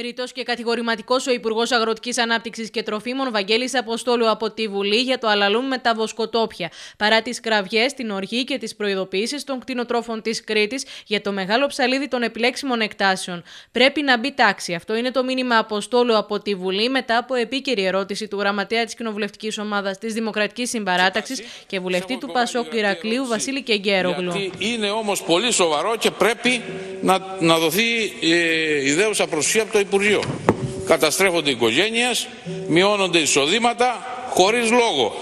Ρητός και κατηγορηματικός ο Υπουργός Αγροτικής Ανάπτυξης και Τροφίμων Βαγγέλης Αποστόλου από τη Βουλή για το αλαλούμ με τα βοσκοτόπια. Παρά τις κραυγές, την οργή και τις προειδοποιήσει των κτηνοτρόφων της Κρήτης για το μεγάλο ψαλίδι των επιλέξιμων εκτάσεων. Πρέπει να μπει τάξη. Αυτό είναι το μήνυμα Αποστόλου από τη Βουλή μετά από επίκαιρη ερώτηση του γραμματέα της κοινοβουλευτικής ομάδας της Δημοκρατικής Συμπαράταξης και βουλευτή του Πασόκ Ηρακλείου Βασίλη Κεγκέρογλου. Είναι όμως πολύ σοβαρό και πρέπει να, να δοθεί ε, ιδέουσα προσοχή από το Υπουργείο. Καταστρέφονται οι οικογένειες, μειώνονται εισοδήματα χωρίς λόγο.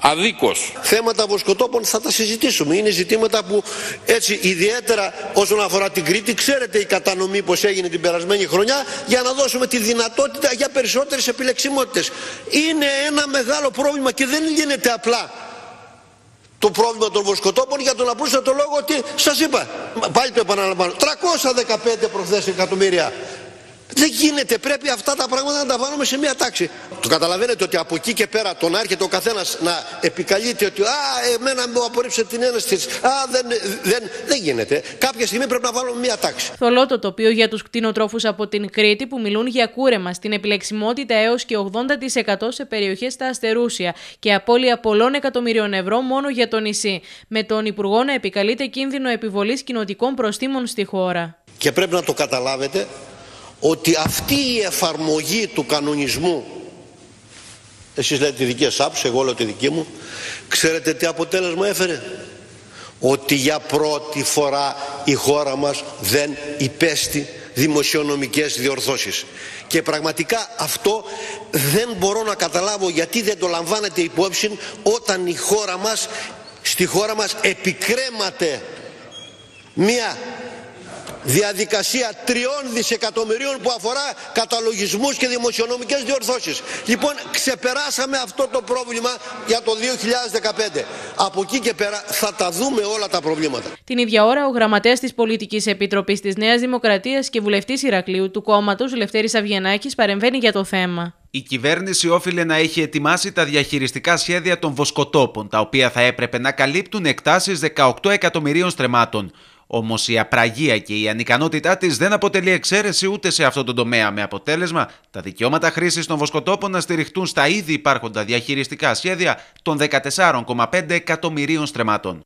Αδίκως. Θέματα βοσκοτόπων θα τα συζητήσουμε. Είναι ζητήματα που έτσι ιδιαίτερα όσον αφορά την Κρήτη ξέρετε η κατανομή πως έγινε την περασμένη χρονιά για να δώσουμε τη δυνατότητα για περισσότερες επιλεξιμότητες. Είναι ένα μεγάλο πρόβλημα και δεν λύνεται απλά το πρόβλημα των βοσκοτόπων για τον απλούστατο λόγο ότι σας είπα, πάλι το επαναλαμβάνω, 315 προχθές εκατομμύρια δεν γίνεται, πρέπει αυτά τα πράγματα να τα βάλουμε σε μια τάξη. Το καταλαβαίνετε ότι από εκεί και πέρα τον άρχεται ο καθένας να επικαλείται ότι Α, εμένα μου απορρίψε την ένωση τη. Α, δεν, δεν, δεν γίνεται. Κάποια στιγμή πρέπει να βάλουμε μια τάξη. Θολό το τοπίο για τους κτηνοτρόφους από την Κρήτη που μιλούν για κούρεμα στην επιλεξιμότητα έως και 80% σε περιοχές στα αστερούσια και απώλεια πολλών εκατομμυρίων ευρώ μόνο για το νησί. Με τον Υπουργό να επικαλείται κίνδυνο επιβολής κοινοτικών προστήμων στη χώρα. Και πρέπει να το καταλάβετε ότι αυτή η εφαρμογή του κανονισμού εσείς λέτε τη δική σας άποψη, εγώ λέω τη δική μου ξέρετε τι αποτέλεσμα έφερε; Ότι για πρώτη φορά η χώρα μας δεν υπέστη δημοσιονομικές διορθώσεις. Και πραγματικά αυτό δεν μπορώ να καταλάβω γιατί δεν το λαμβάνετε υπόψη όταν η χώρα μας στη χώρα μας επικρέμαται μία διαδικασία τριών δισεκατομμυρίων που αφορά καταλογισμούς και δημοσιονομικές διορθώσεις. Λοιπόν, ξεπεράσαμε αυτό το πρόβλημα για το 2015. Από εκεί και πέρα θα τα δούμε όλα τα προβλήματα. Την ίδια ώρα, ο γραμματέας της Πολιτικής Επιτροπής της Νέας Δημοκρατίας και βουλευτής Ηρακλείου του κόμματος, Λευτέρης Αυγενάκης, παρεμβαίνει για το θέμα. Η κυβέρνηση όφιλε να έχει ετοιμάσει τα διαχειριστικά σχέδια των βοσκοτόπων, τα οποία θα έπρεπε να καλύπτουν εκτάσεις 18 εκατομμυρίων στρεμάτων. Όμως η απραγία και η ανικανότητά της δεν αποτελεί εξαίρεση ούτε σε αυτό το τομέα, με αποτέλεσμα τα δικαιώματα χρήσης των βοσκοτόπων να στηριχτούν στα ήδη υπάρχοντα διαχειριστικά σχέδια των 14,5 εκατομμυρίων στρεμάτων.